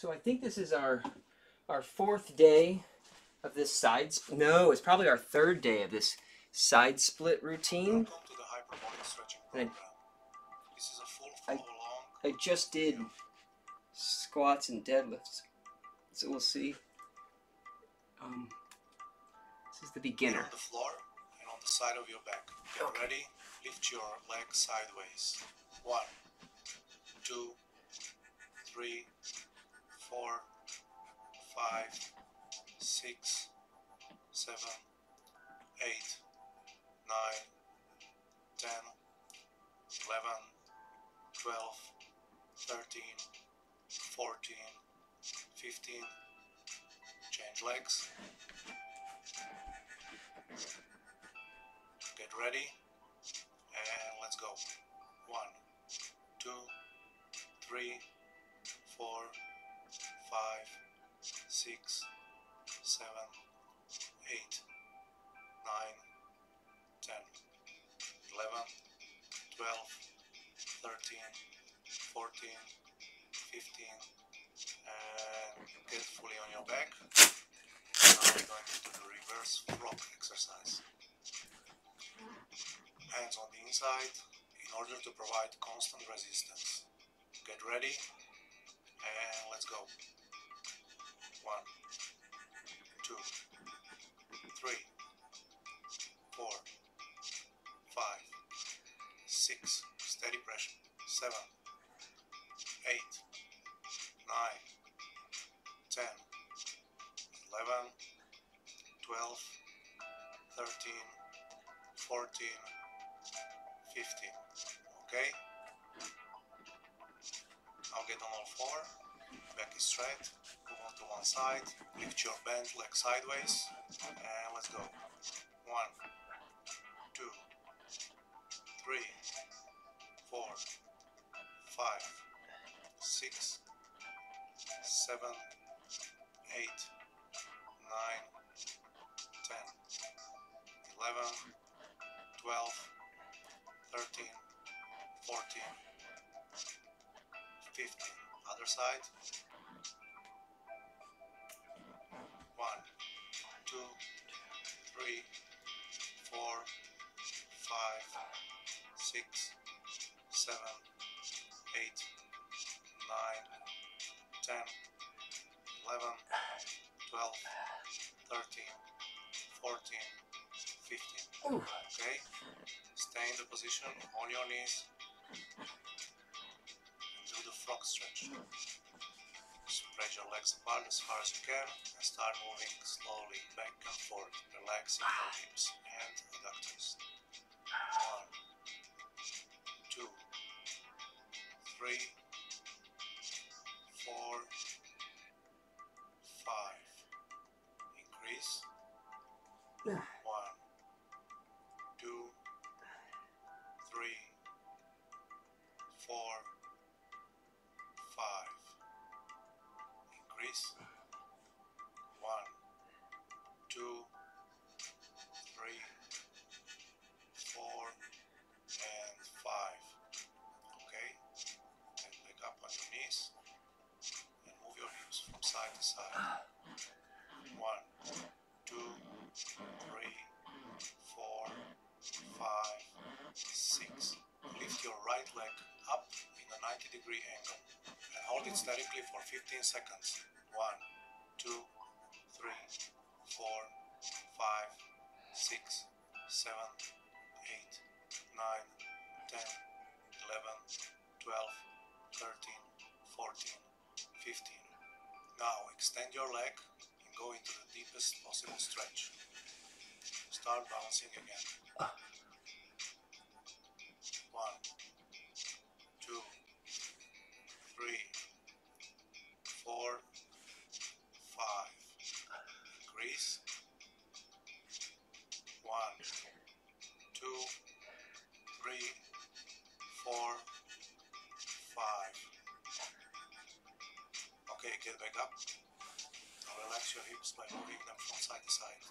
So I think this is our our fourth day of this side. No, it's probably our third day of this side split routine. Welcome to the hyperbolic stretching Right. program. This is a full I-. I just did squats and deadlifts, so we'll see. Um, this is the beginner. on the floor and on the side of your back. Get Okay. ready. Lift your leg sideways. One, two, three, four, five, six, seven, eight, nine, ten, eleven, twelve, thirteen, fourteen, fifteen. Change legs. Get ready and let's go. One, two, three, four, five, six, seven, eight, nine, ten, eleven, twelve, thirteen, fourteen, fifteen, and get fully on your back. Now we're going to do the reverse frog exercise hands on the inside in order to provide constant resistance. Get ready and let's go. One, two, three, four, five, six, steady pressure, seven, eight, nine, ten, eleven, twelve, thirteen, fourteen. 15. Okay? Now get on all four. Back is straight. Move on to one side. Lift your bent leg sideways. And let's go. One, two, three, four, five, six, seven, eight, nine, ten, eleven, twelve. 13, 14, 15. Other side. 1, 2, 3, 4, 5, 6, 7, 8, 9, 10, 11, 12, 13, 14, 15. Okay? Stay in the position on your knees. Frog stretch. Spread your legs apart as far as you can and start moving slowly back and forth, relaxing your hips and adductors. One, two, three, four, five. Increase. One, two, three, four, five. Increase. One, two, three, four, and five. Okay? And back up on your knees and move your hips from side to side. Statically for 15 seconds. One, two, three, four, five, six, seven, eight, nine, ten, eleven, twelve, thirteen, fourteen, fifteen. Now extend your leg and go into the deepest possible stretch. Start bouncing again. Ah. Get back up. Now relax your hips by moving them from side to side.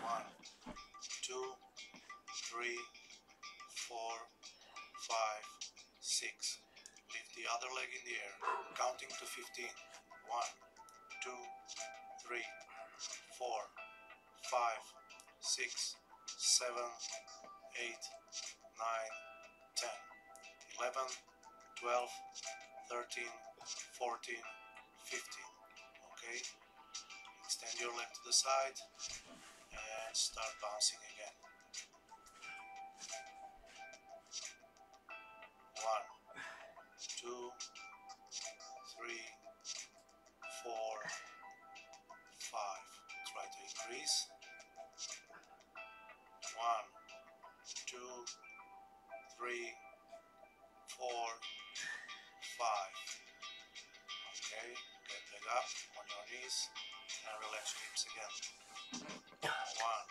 One, two, three, four, five, six. Lift the other leg in the air, counting to 15. 1, 2, 3, 4, 5, 6, 7, 8, 9, 10, 11, 12, 13, 14, 15. Okay? Extend your leg to the side and start bouncing again. One, two, three, four, five. Try to increase. One, two, three, four, five. Okay, get back up on your knees and relax your hips again. One,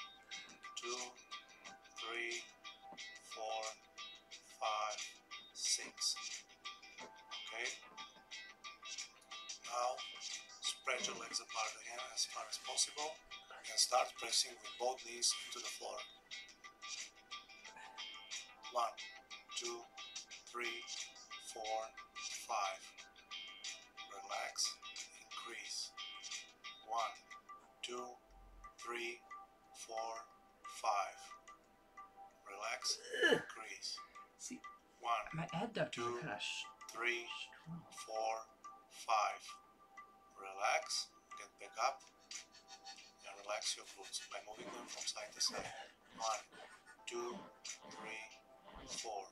two, three, four, five, six. Okay. Now spread your legs apart again as far as possible and start pressing with both knees into the floor. One, two, three, four, five. My Two. are kind of sh- three, four, five. Relax, get back up, and relax your glutes by moving them from side to side. One, two, three, four,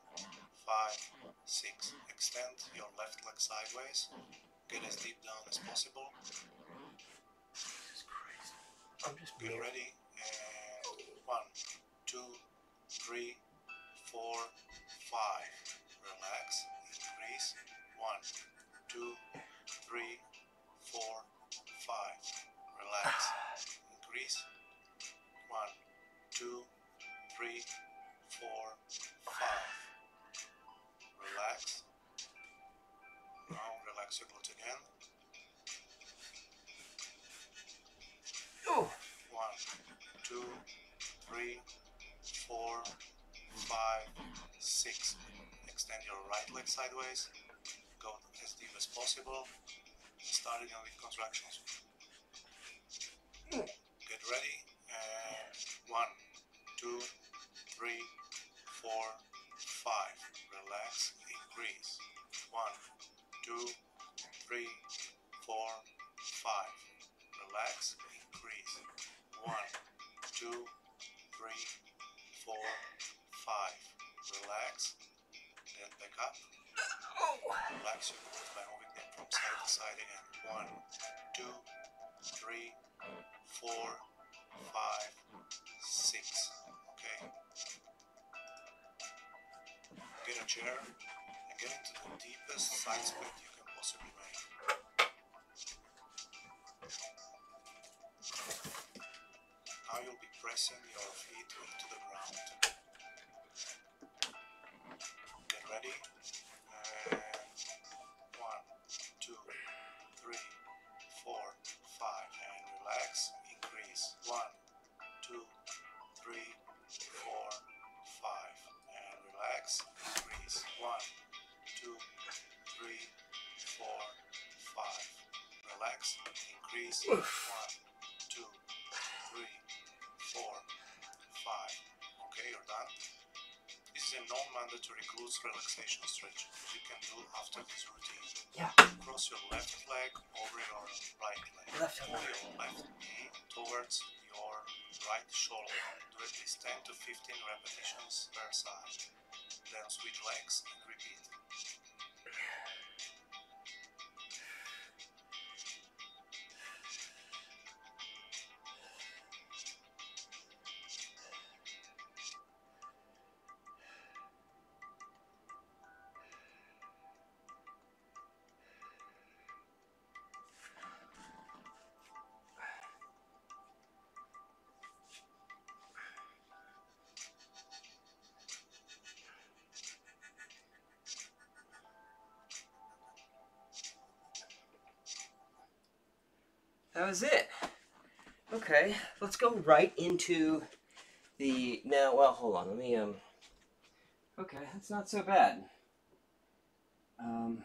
five, six. Extend your left leg sideways. Get as deep down as possible. I'm just Get being ready. And one, two, three, four, five. Relax. Increase. One, two, three, four, five. Relax. Increase. One, two, three, four, five. Relax. Now relax your glutes again. Oh, One, two, three, four, five, six. Extend your right leg sideways. Go as deep as possible. Starting on with contractions. Get ready. And one, two, three, four, five. Relax. Increase. One, two, up. Relax your glutes by moving them from side to side again. One, two, three, four, five, six. Okay. Get a chair and get into the deepest side split you can possibly make. Now you'll be pressing your feet into the ground. Ready. And one, two, three, four, five. And relax. Increase. One, two, three, four, five. And relax. Increase. One, two, three, four, five. Relax. Increase. Non-mandatory glutes relaxation stretch you can do after this routine. Yeah. Cross your left leg over your right leg. Left Pull leg. your left knee towards your right shoulder. Do at least 10 to 15 repetitions per side. Then switch legs and repeat. That was it. Okay, let's go right into the now. Well, hold on. Let me um. Okay, that's not so bad. Um.